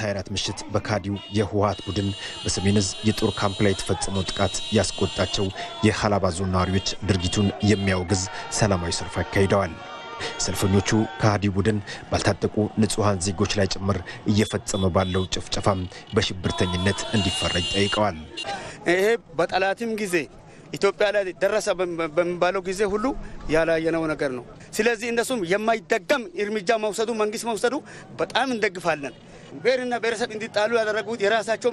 ጥቅምት 24 ምሽት በካዲው የህወሀት ቡድን በሰሜን ዕዝ የጦር ካምፕ ላይ የተፈጸመው ጥቃት ያስቆጣቸው የሀላባ ዞን ነዋሪዎች ድርጊቱን የሚያወግዝ ሰላማዊ ሰልፍ አካሂደዋል። ሰልፈኞቹ ከሃዲው ቡድን ባልታጠቁ ንጹሐን ዜጎች ላይ ጭምር እየፈጸመ ባለው ጭፍጨፋም በሽብርተኝነት እንዲፈረጅ ጠይቀዋል። ይሄ በጠላትም ጊዜ ኢትዮጵያ ላይ ደረሰ በሚባለው ጊዜ ሁሉ ያላየነው ነገር ነው። ስለዚህ እነሱም የማይደገም እርምጃ መውሰዱ መንግስት መውሰዱ በጣም እንደግፋለን። ብሔርና ብሔረሰብ እንዲጣሉ ያደረጉት የራሳቸው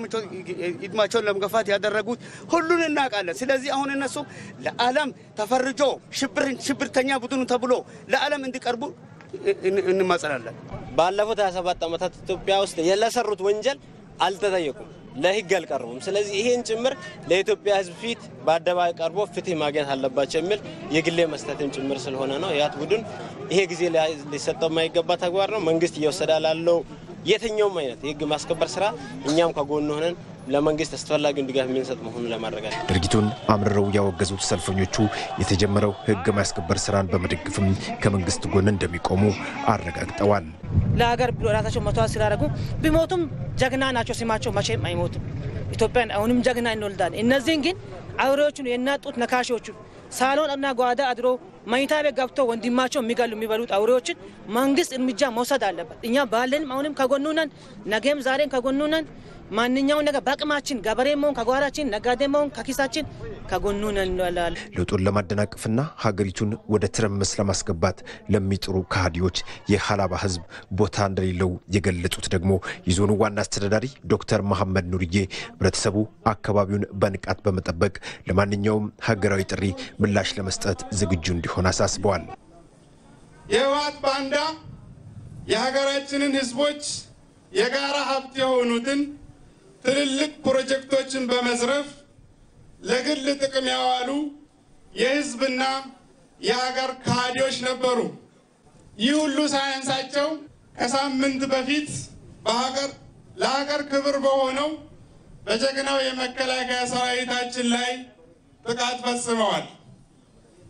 ዕድሜያቸውን ለመግፋት ያደረጉት ሁሉን እናውቃለን። ስለዚህ አሁን እነሱ ለዓለም ተፈርጆ ሽብርተኛ ቡድኑ ተብሎ ለዓለም እንዲቀርቡ እንማጸናለን። ባለፉት 27 ዓመታት ኢትዮጵያ ውስጥ ለሰሩት ወንጀል አልተጠየቁም፣ ለህግ አልቀርቡም። ስለዚህ ይሄን ጭምር ለኢትዮጵያ ሕዝብ ፊት በአደባባይ ቀርቦ ፍትህ ማግኘት አለባቸው የሚል የግሌ መስጠትም ጭምር ስለሆነ ነው። ያት ቡድን ይሄ ጊዜ ሊሰጠው የማይገባ ተግባር ነው። መንግስት እየወሰደ ላለው የትኛውም አይነት የህግ ማስከበር ስራ እኛም ከጎን ሆነን ለመንግስት አስፈላጊውን ድጋፍ የምንሰጥ መሆኑን ለማረጋገጥ ድርጊቱን አምርረው ያወገዙት ሰልፈኞቹ የተጀመረው ህግ ማስከበር ስራን በመደገፍም ከመንግስት ጎን እንደሚቆሙ አረጋግጠዋል። ለሀገር ብሎ ራሳቸው መስዋዕት ስላደረጉ ቢሞቱም ጀግና ናቸው። ስማቸው መቼም አይሞትም። ኢትዮጵያን አሁንም ጀግና እንወልዳለን። እነዚህን ግን አውሬዎቹን የናጡት ነካሾቹ ሳሎን እና ጓዳ አድሮ መኝታ ቤት ገብቶ ወንድማቸው የሚገሉ የሚበሉት አውሬዎችን መንግስት እርምጃ መውሰድ አለበት። እኛ ባለንም አሁንም ከጎኑ ነን፣ ነገም ዛሬም ከጎኑ ነን። ማንኛውን ነገር በአቅማችን ገበሬ መሆን ከጓራችን፣ ነጋዴ መሆን ከኪሳችን ከጎኑ ነን እንላለን። ለውጡን ለማደናቀፍና ሀገሪቱን ወደ ትርምስ ለማስገባት ለሚጥሩ ከሃዲዎች የሀላባ ህዝብ ቦታ እንደሌለው የገለጹት ደግሞ የዞኑ ዋና አስተዳዳሪ ዶክተር መሐመድ ኑርዬ ህብረተሰቡ አካባቢውን በንቃት በመጠበቅ ለማንኛውም ሀገራዊ ጥሪ ምላሽ ለመስጠት ዝግጁ እንዲሆን አሳስበዋል። የህወሓት ባንዳ የሀገራችንን ህዝቦች የጋራ ሀብት የሆኑትን ትልልቅ ፕሮጀክቶችን በመዝረፍ ለግል ጥቅም ያዋሉ የህዝብና የሀገር ከሃዲዎች ነበሩ። ይህ ሁሉ ሳያንሳቸው ከሳምንት በፊት በሀገር ለሀገር ክብር በሆነው በጀግናው የመከላከያ ሰራዊታችን ላይ ጥቃት ፈጽመዋል።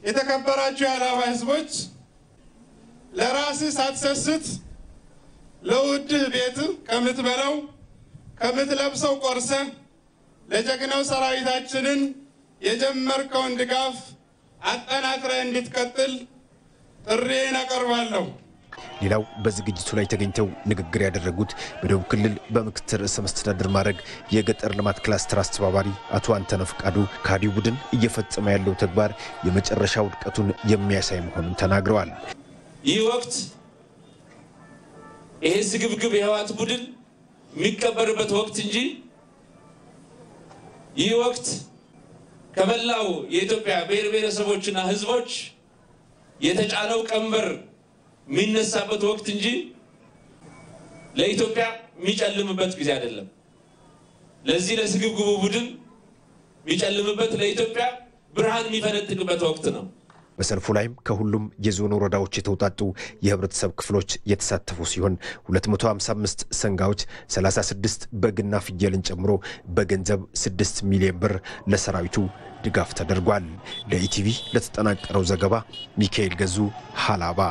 የተከበራችሁ የሀላባ ህዝቦች ለራስህ ሳትሰስት ለውድህ ቤት ከምትበላው ከምትለብሰው ቆርሰህ ለጀግናው ሰራዊታችንን የጀመርከውን ድጋፍ አጠናክረህ እንድትቀጥል ጥሪዬን አቀርባለሁ። ሌላው በዝግጅቱ ላይ ተገኝተው ንግግር ያደረጉት በደቡብ ክልል በምክትል ርዕሰ መስተዳድር ማዕረግ የገጠር ልማት ክላስተር አስተባባሪ አቶ አንተነህ ፈቃዱ ከሃዲው ቡድን እየፈጸመ ያለው ተግባር የመጨረሻ ውድቀቱን የሚያሳይ መሆኑን ተናግረዋል። ይህ ወቅት ይሄ ስግብግብ የህወሓት ቡድን የሚቀበርበት ወቅት እንጂ ይህ ወቅት ከመላው የኢትዮጵያ ብሔር ብሔረሰቦችና ህዝቦች የተጫነው ቀንበር የሚነሳበት ወቅት እንጂ ለኢትዮጵያ የሚጨልምበት ጊዜ አይደለም። ለዚህ ለስግብግቡ ቡድን የሚጨልምበት ለኢትዮጵያ ብርሃን የሚፈነጥቅበት ወቅት ነው። በሰልፉ ላይም ከሁሉም የዞን ወረዳዎች የተውጣጡ የህብረተሰብ ክፍሎች የተሳተፉ ሲሆን 255 ሰንጋዎች፣ 36 በግና ፍየልን ጨምሮ በገንዘብ 6 ሚሊዮን ብር ለሰራዊቱ ድጋፍ ተደርጓል። ለኢቲቪ ለተጠናቀረው ዘገባ ሚካኤል ገዙ ሀላባ